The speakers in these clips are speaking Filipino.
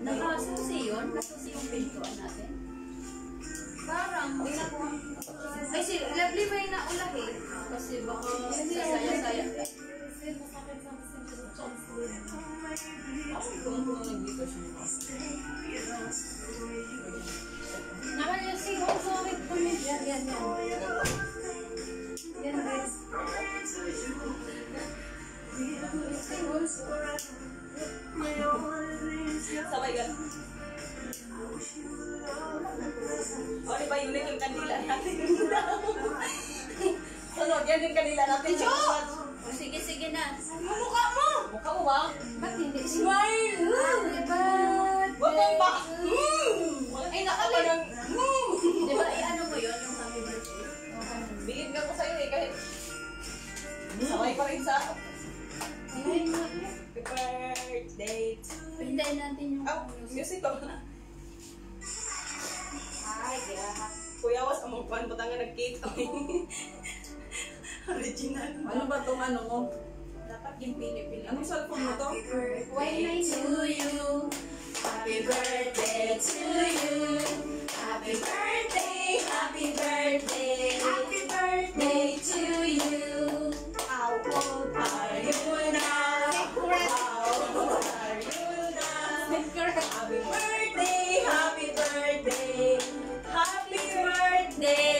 Nakasusi yun? Nakasusi yung pintuan natin? Parang, may nakuha. Ay, si Lovely may naulah eh. Kasi baka sasaya-saya. Ako kung kung nandito siya. Naman yung si Hong Sorry Kulit. Yan, yan, yan. Yan, guys. Si Hong Sorry Sabay ka. O, ba yun na yung kandila natin? Sunod, yan yung kandila natin. Jo! O, sige, sige na. Mukha mo! Mukha mo ba? Ba't hindi? Smile! Happy birthday! Wag kang! Hmm! Ay, nakalit! Hmm! music pa na. Ay, yeah. Kuya was among kwan, ba't nga nagkita Original. Ano ba itong ano mo? Dapat yung pili-pili. Anong cellphone mo to? Happy birthday to you. Happy birthday to you. Happy birthday, happy birthday. Happy birthday to you. Chile.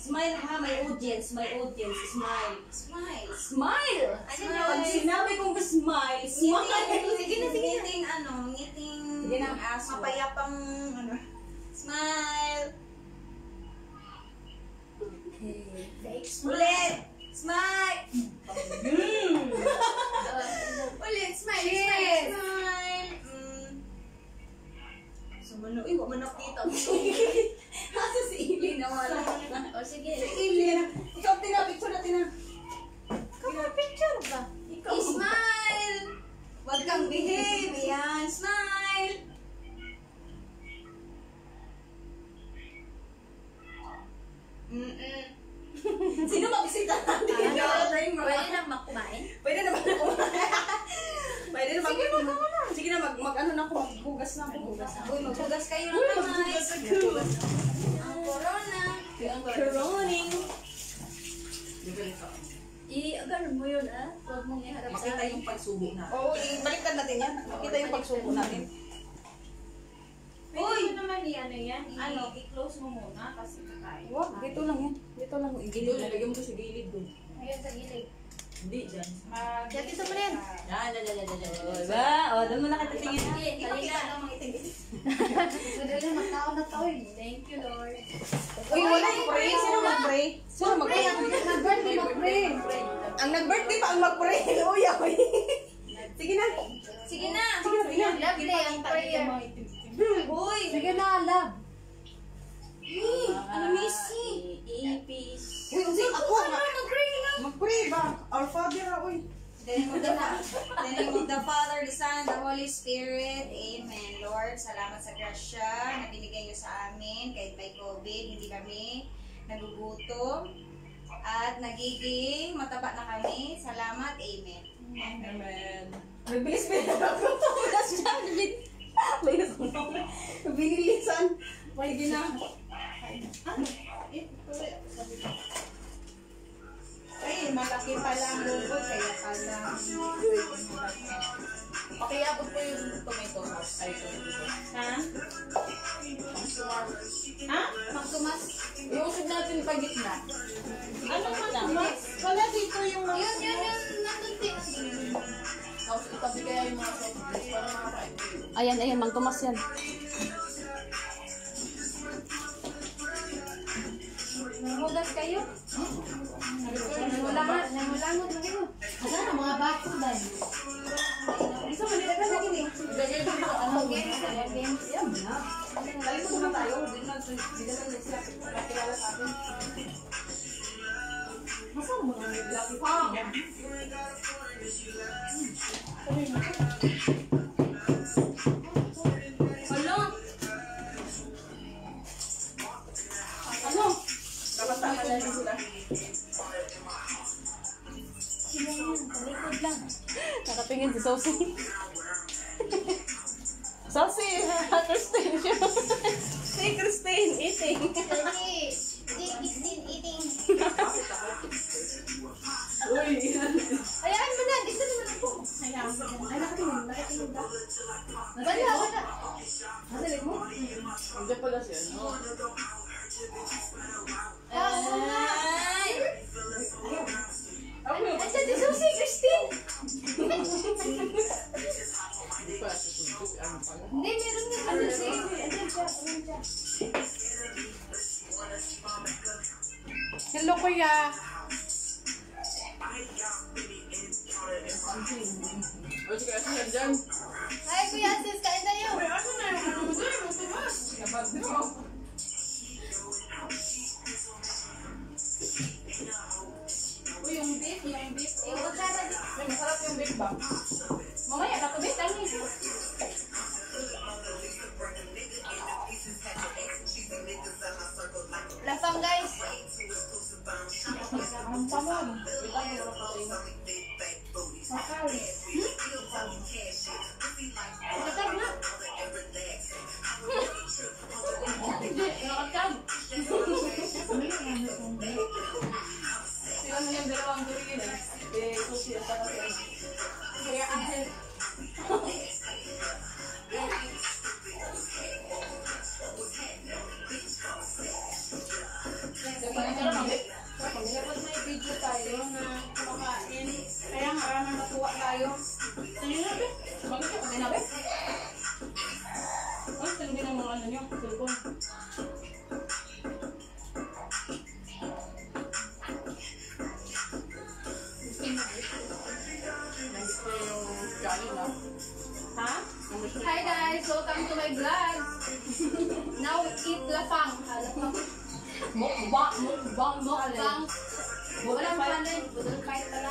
Smile ha, may audience, may audience. Smile. Smile. Smile! Ano na, Pag sinabi kong smile, smile! Ngiting, ano, sige na, sige na. Ngiting, ano, ngiting... Sige na, aso. Mapayapang, ano, smile! Okay. Ulit! Smile! Hmm. Ulit, smile, smile, smile! Sa malo, eh, wag mo nakita mo. Si Ili na wala. o sige. Si Ili na. Ikaw tinapicture natin na. Ikaw na picture ba? Ikaw. Smile! Wag kang behave. Yan, smile! Mm-mm. Sino magbisita natin? Ah, pwede nang makumain? Pwede naman kumain. Pwede naman kumain. Sige na, maghugas na ako. Hugas na. Uy, maghugas kayo ng Uy, kamay. maghugas ako. Ang corona. Coroning. I-agaran mo yun, ah. Huwag mong iharap sa Makita yung pagsubo na. Oo, baliktad natin yan. Makita yung pagsubo natin. Uy! Pwede mo naman i-ano yan, ano, i-close mo muna kasi kakain. Wag, dito lang yan. Dito lang. Gilid, nalagyan mo sa gilid doon. Ayun sa gilid. Hindi, dyan. Mag- Diyan, dito mo na yan. Yan, yan, yan, yan. O, diba? O, doon mo nakatingin. Sige, halika. Madali, magtaon na taon. Thank you, Lord. Uy, wala mag-pray. Sino mag-pray? Sino mag-pray? Nag-birthday, mag-pray. Ang nag-birthday pa ang mag-pray. Uy. Sige na. Sige na. Sige na, sige na. Lovely ang prayer. Uy! Sige na, love. Ano, Missy? Ipis. Uy, uy, ako. Mag-pray na. Mag-pray ba? Our Father, ah, uy. In the the, in the name of the Father, the Son, the Holy Spirit. Amen. Lord, salamat sa grasya na binigay niyo sa amin kahit may COVID, hindi kami nagugutom at nagiging mataba na kami. Salamat. Amen. Amen. Nagbilis pa yung Tapos siya, nabit. May nasunod. Binilisan. May gina. Ay, malaki pala ang logo, kaya pala. Pakiabot po yung tomato sauce. Ay, tomato. Ha? Ha? Magkumas. Iusog natin pa gitna. Ano man mas? Wala dito yung mga... Yun, yun, yun. Nandun din. Tapos itabi kaya yung mga drinks para makakain ko. Ayan, ayan, mangtumas yan. Nakilala sa atin. Masama mo naman yung lucky Ah. Ano? Ang Mukbang, mukbang, mukbang. Walang challenge, walang fight pala.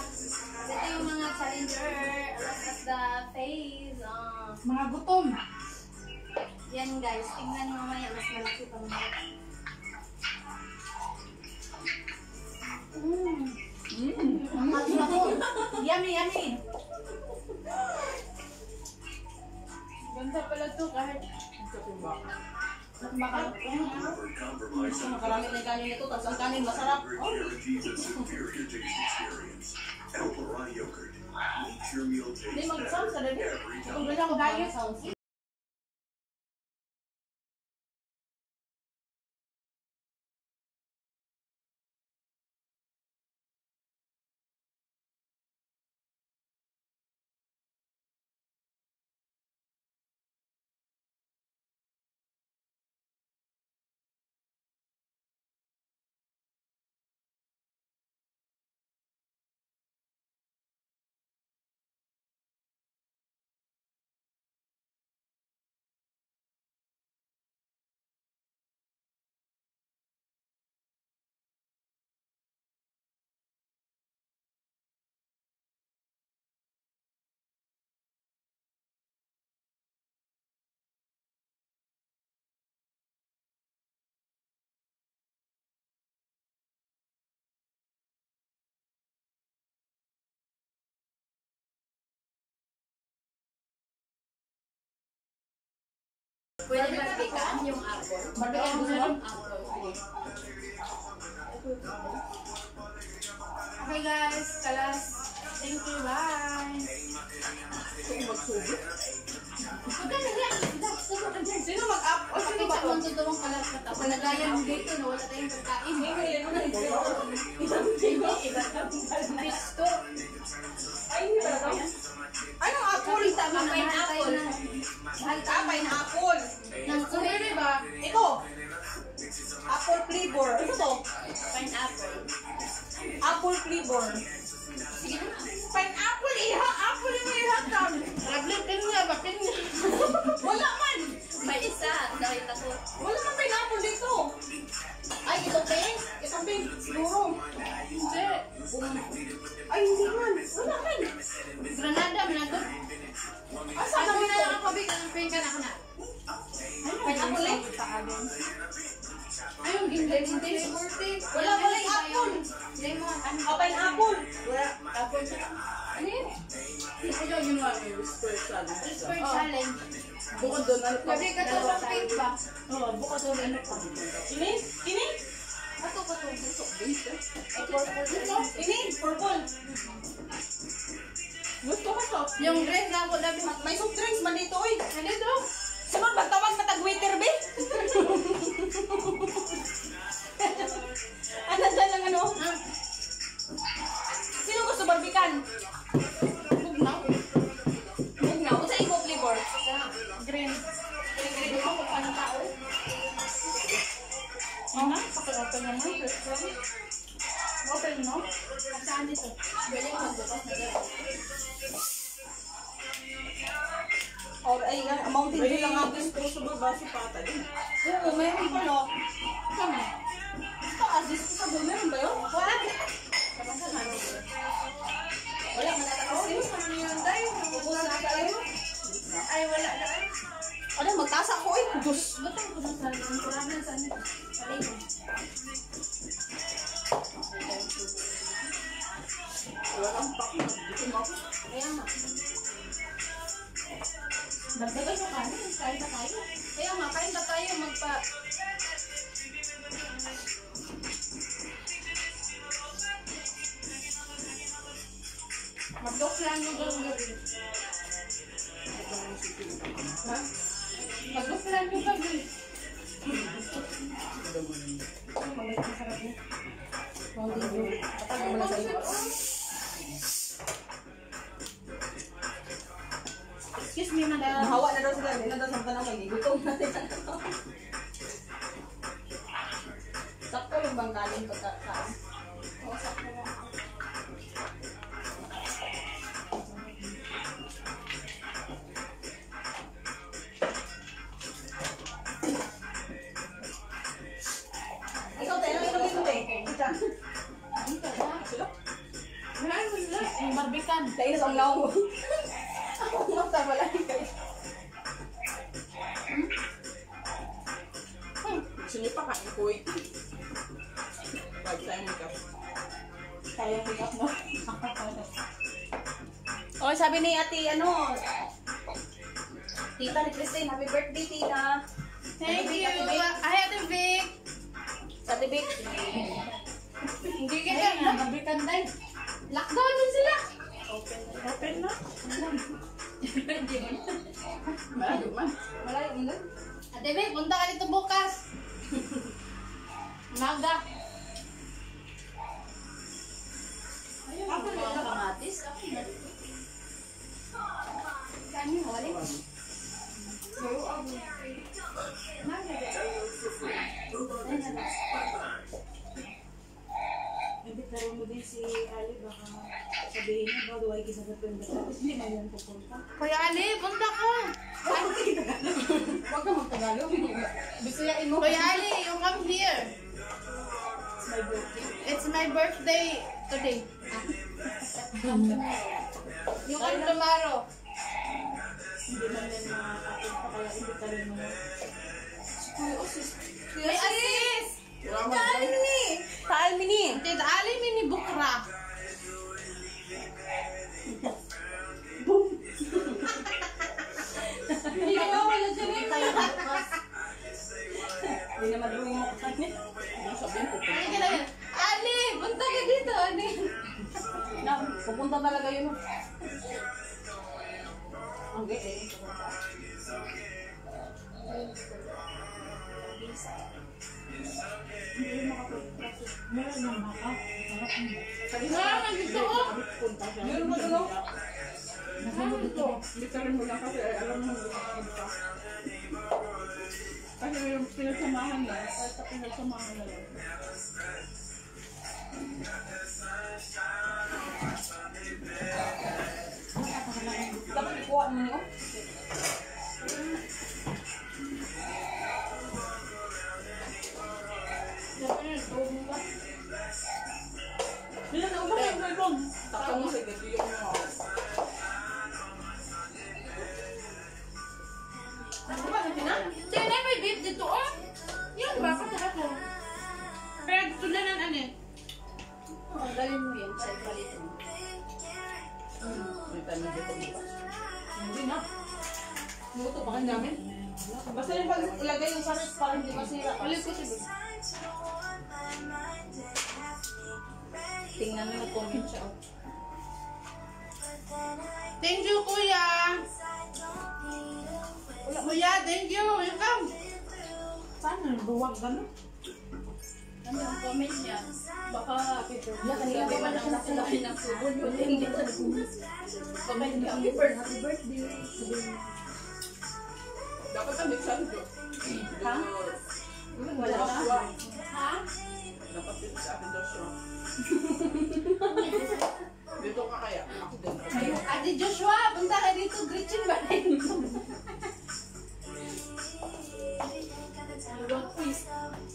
Ito yung mga challenger, look at the face. Uh, mga gutom. Yan guys, tingnan mamaya, mas malaki pa mga. Mmm. Mmm. Yummy, yummy. Ganda pala to kahit ito ko? Makarami na kanin nito, tapos ang kanin masarap. Hindi, mag-sounds ka better rin. Kung time. wala ko diet Pwede magpikan yung apple. Gusto mo? Apple. Okay guys, kalas. Thank you, bye. Sino Ba to? sa tutuwang kalat na tapos? Mo dito na wala tayong pagkain. Gusto. Anong apple? Ang pineapple. Ah, pineapple. Nasuhiri ba? Ito. Apple flavor. Ano to? Pineapple. Apple flavor. Sige na. Pineapple, iha. Apple yung ihatag. Raglit, pin nga ba? Pin nga. Wala man. May isa. Nakita ko. Wala man pineapple dito. Ay, ito pin? Ito pin. Siguro. Hindi. Ay, hindi man. Wala man. Granada, manado. Asa Ano kami na na lang ako bigyan ng pink ka na ka na. Pineapple eh. Ayun, gimlet. Wala wala yung apple. Lemon. Ano? Oh, pineapple. Apple siya. Ano yun? Ito yung ginawa yung spirit challenge. Whisper challenge. Bukod doon, ano pa? Sabi ka sa pink ba? Oo, bukod doon, ano pa? Ini? Ini? Ato ka to. Ini? Purple. Gusto ko to. Yung dress na ako. May soft drinks man dito, oy. Ano to? Sunod, magtawag na tag-waiter, be. ano dyan lang ano? Sino gusto barbican? Bugnaw. Bugnaw. Sa iko flavor? Green. Green, green. Ito kung ano tao. Ano? Pakiopen naman. Open, no? Saan dito? Galing magbukas na dito. Or ay, nga, Mountain Dew lang ako. ko sa baba si Pata din. Oo, meron pa no. Kami. Ito, sa bull. Meron ba yun? Wala. Wala, malalakas yun. Ano? Ubus na tayo. Ay, wala na. Ano, magtasa ko eh. Diyos. Ba't ang kung saan? Ang kurang saan? Sa label. Wala kang pak na. Bitin ako. Kaya nga. Dagdagan mo kanin. Kain na tayo. Kaya nga, kain na tayo. Magpa... Mag-dok lang yung gabi. Ha? Mag-dok lang yung gabi. Patag mo na sa iyo. Excuse me, madam. Nahawa na daw sila. Hindi na daw sa tanong may gutom na sila. Sakto yung bang kanin pagkakain. Oo, sakto lang. Ikaw tayo, ikaw dito Kaya ko mo. Oh, sabi ni ate, ano, Tita ni Christine, happy birthday, Tita. Thank you. Ay, Ate Vic. Sa tibik. Hindi Kaya kita. nga, mabrikan tayo. Lockdown din sila. Open na. Hindi mo na. Malayo man. Malayo mo. Ate Vic, punta ka dito bukas. Maga. Ako kamatis. Ako na. Saan yung huli? Imbitarin mo din si Ali, baka sabihin niya, ay kisagot ko yung Tapos hindi man yan pupunta. Kuya Ali, punta ka. Huwag ka magtagalog. Bisuyain mo. Kuya Ali, you come here. It's my birthday. It's my birthday today. You come tomorrow. Hindi man yan makapunta, kaya imbitarin mo. Kuya Asis! Mini. Taal mini. Tita Ali, mini bukra. Hindi pupunta talaga yun. Ang gay eh. Meron ng baka. Naman dito, oh. punta siya. Meron ba dito? Nasunod ito. Imbitarin mo lang kasi alam mo. Kasi yung pinagsamahan na, kahit sa pinagsamahan na lang. Mo. Hindi na ubas yung galbong. Takpan mo sa gabi yung mga. Never dip dito, oh. Yan ba? Kasarap mo. Pero gusto na ano mo yan sa ipalit mo. May tayo dito bukas. Hindi na. Luto pa kayo namin. Basta yung pag ilagay yung sarit para hindi masira. Ulit ko sige. Tingnan mo nag-comment siya. oh. Thank you, kuya. Kuya, thank you. Welcome. Paano? Buwag gano'n? Ano yung comment niya? Baka kanina Sabi pa man ang nakulaki ng subon. Yun hindi sa Comment niya. Happy birthday. Dapat ang Alexandro. Ha? Wala na. Ha? Dapat dito sa akin Joshua. Dito ka kaya? Ako din. Ate Joshua, punta ka dito. Gretchen ba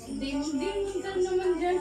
hindi mo dyan naman dyan.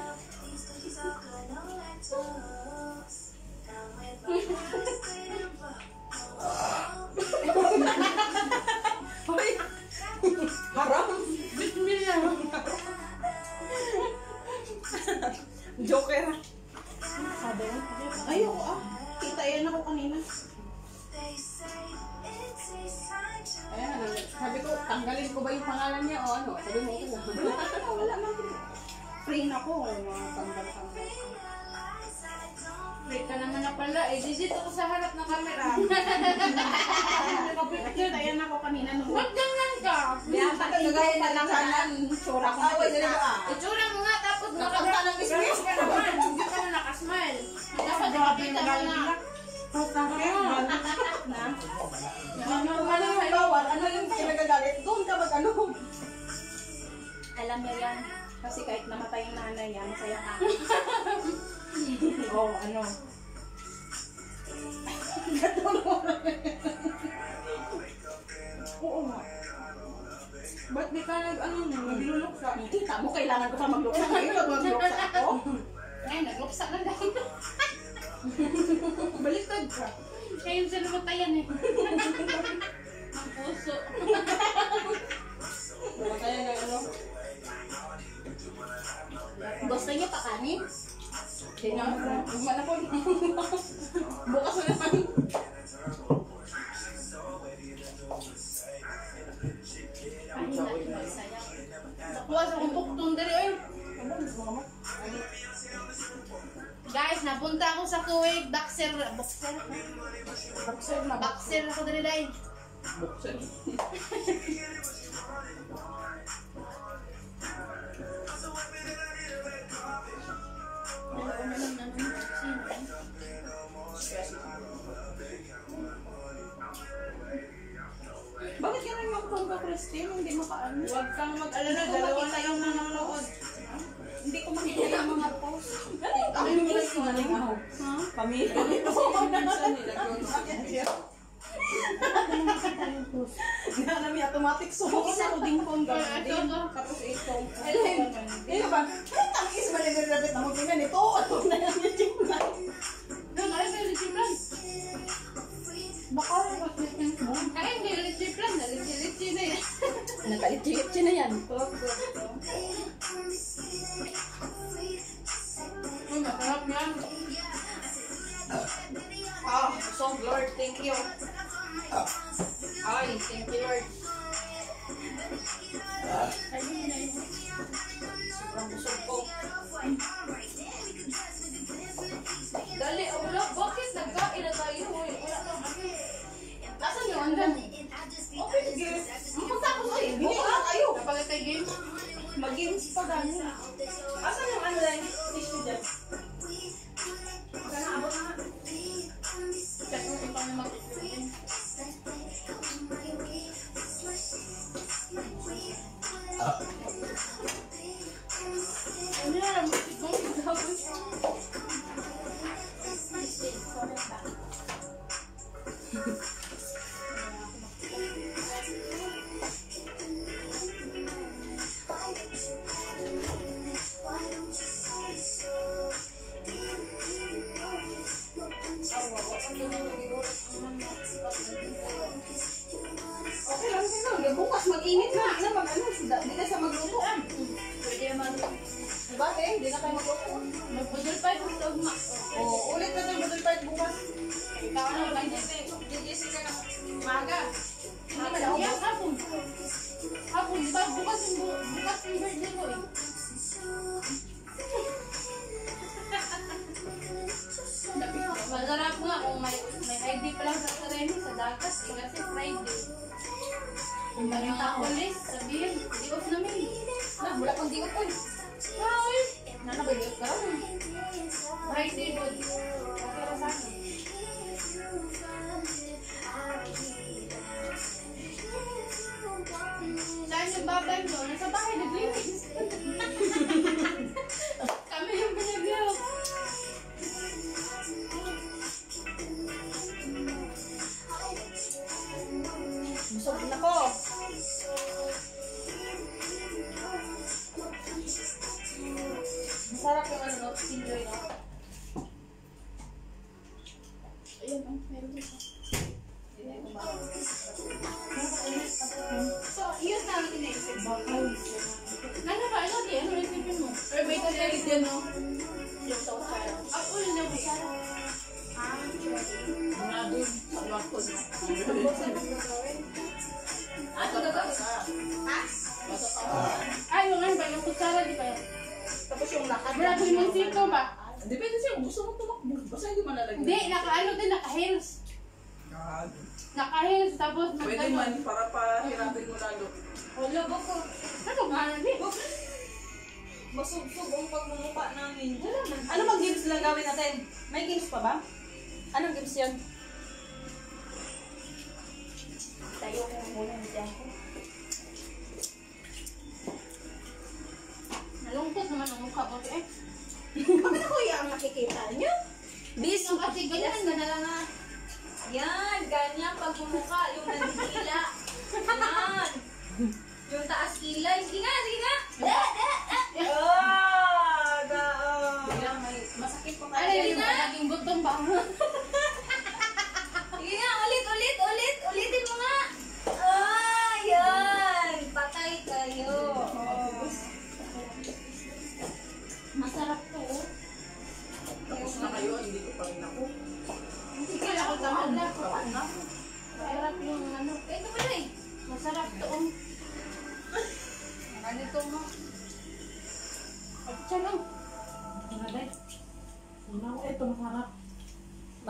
Yan, masaya ka. Oo, ano. Oo nga. Ba't di ka nag, ano, nagluluksa? Kita mo, kailangan ko pa magluksa. Ngayon, magluksa ako. Ngayon, nagluksa na daw. Baliktad ka. Ngayon sa namatayan eh. Ang puso. Namatay na ano. Gusto niya pa kani? Sino? Magman ako. Bukas na naman. Bukas akong buktong dali. Ay, Guys, napunta ako sa Kuwait. Boxer. Boxer? Boxer na. Boxer ako dali dahil. Boxer? Boxer? Bakit ka nang magpong ka, Christine? Hindi mo ka ano? Huwag kang mag-alala, dalawa na yung nanonood. Hindi ko makita yung mga post. Ano yung mga sinanay ako? Ha? Pamilya. Minsan nila Nga namin automatic sumo sa kuding kong gawin. Tapos itong Ano ba? Ang is ba nagre-repet na mo ito? Ano na lang yung chimla? Doon, ay, may litchi plan. Baka repet mo. Ay, hindi litchi plan. Litchi-litchi na yan. Nakalitsi na yan. Masarap yan. Lord, thank you. Ay, thank you, Lord. Lakad. Wala ko ba? Depende sa'yo kung gusto mo tumakbo. Basta hindi man lalagyan. Hindi, naka-ano din, naka-heels. Naka-heels, tapos Pwede nag- man para pahirapin mo lalo. Wala ba ko? Ano ba? Hindi. Masugsug ang pagmumukha namin. Wala man. Ano bang games lang gawin natin? May games pa ba? Anong games yun? Tayo ko muna dyan. Nalungkot naman ang mukha ko. Eh, Bakit ako yung nakikita niyo? Bis, so kasi ganyan na lang ah. Yan, ganyan pagmumukha, yung nandila. Yan. Yung taas kilay. Sige nga, sige nga. Ah, gao. Biglang may masakit pa Ay, hindi na. Naging butong ba?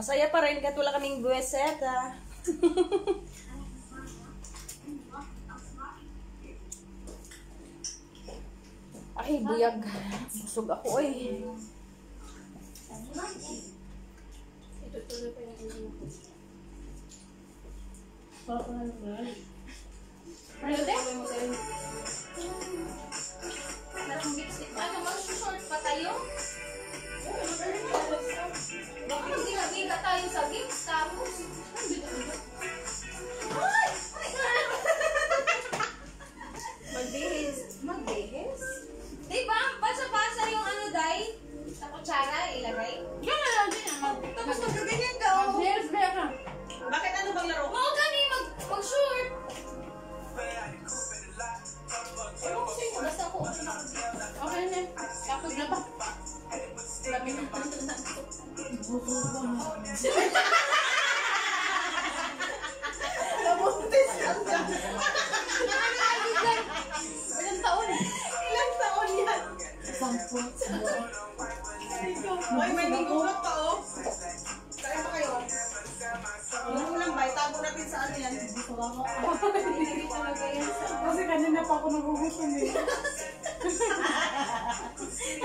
Masaya pa rin kahit wala kaming buweseta. Ay, buyag. Busog ako eh. Kanina pa ako nagugutom eh.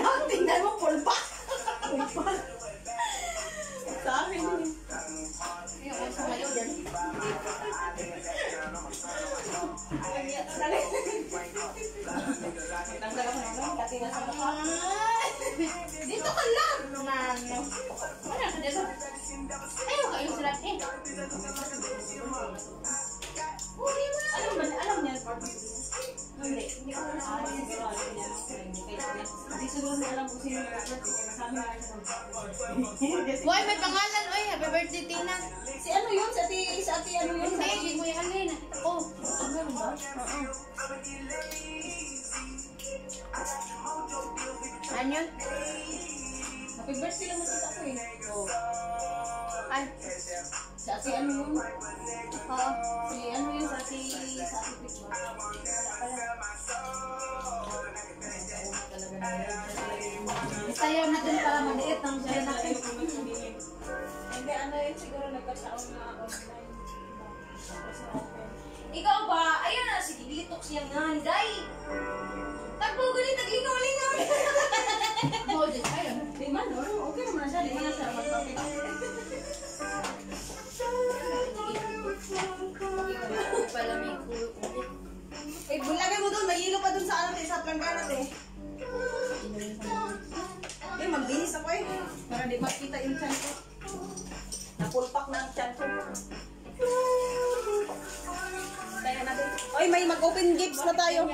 Ang tingnan mo, pulpa. Sa akin yun. Ayun, sa ngayon yan. Tanggal ako naman, kati na sa mukha. Dito ka lang! Mano. Wala ka dito. Ayaw kayo sila eh. Uli mo na. Alam mo, alam niya, Boy, may pangalan. Oy, happy birthday, Tina. Si ano yun? Si ati, si ati ano yun? Hindi, si Kuya Alin. Nakita ko. Ano ba? Ano yun? Happy birthday lang nakita ko eh. Oh. Ay, Si ati ano yun? oo. Si ano yun? Sa ati, sa ati Pit ba? Wala pala. Sayaw na din pala maliit ng siya na Hindi, ano yun siguro nagkataon na online. Ikaw ba? Ayun na, sige, dilitok siyang nanday. Tagbugulit, taglingaw-lingaw. Model kayo. Di ba, no? Okay naman na siya. Di ba na siya magpapita? Pala may kulo. Eh, bulagay mo doon. May hilo pa doon sa ano, sa plangganat eh. Eh, magbihis ako eh. Para di makita yung chan ko. Napulpak na ang chan ko. Oy, may mag-open gifts na tayo.